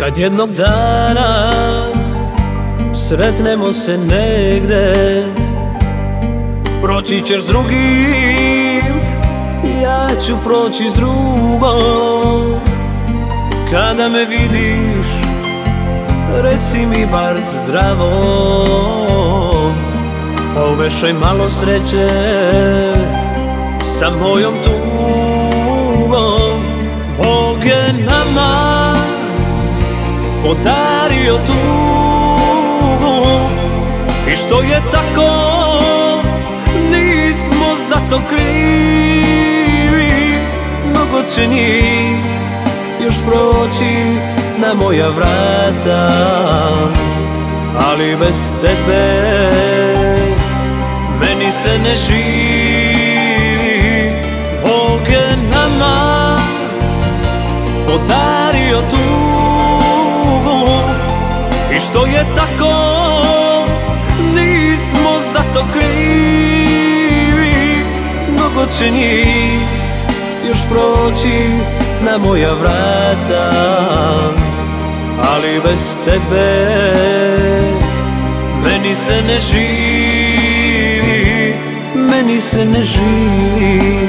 Kad jednog dana sretnemo se negde Proći ćeš s drugim, ja ću proći s drugom. Kada me vidiš, reci mi bar zdravo Ovešaj malo sreće sa mojom tugom. Bog je nama podario tugu. I što je tako nismo za to krivi. Mnogo će njih još proći na moja vrata. Ali bez tebe meni se ne živi Što je tako nismo za to krivi. Mnogo će njih još proći na moja vrata Ali bez tebe meni se ne živi Meni se ne živi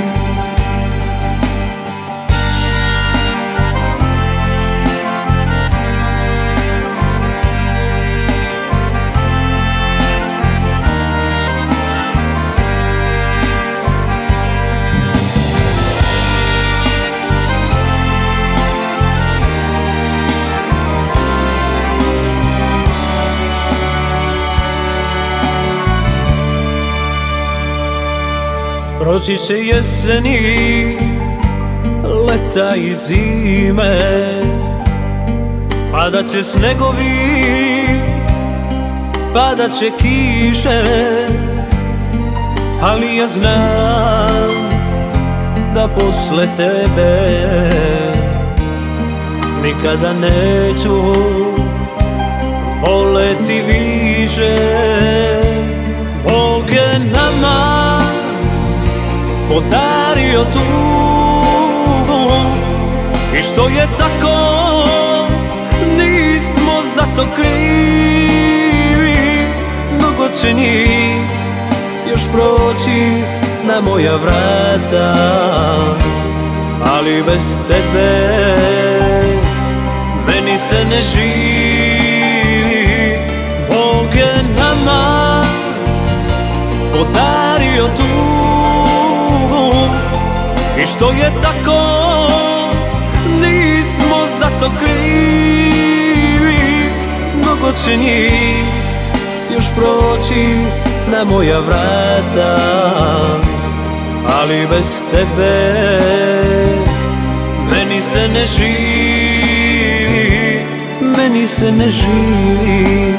Proći će jeseni, leta i zime. Padat će snegovi, padat će kiše. Ali ja znam da posle tebe Nikada neću voleti više podario tugu I što je tako nismo za to krivi. Mnogo će njih još proći na moja vrata. Ali bez tebe meni se ne živi. Bog je nama podario tugu I što je tako nismo za to krivi. Mnogo će njih još proći na moja vrata. Ali bez tebe meni se ne živi Meni se ne živi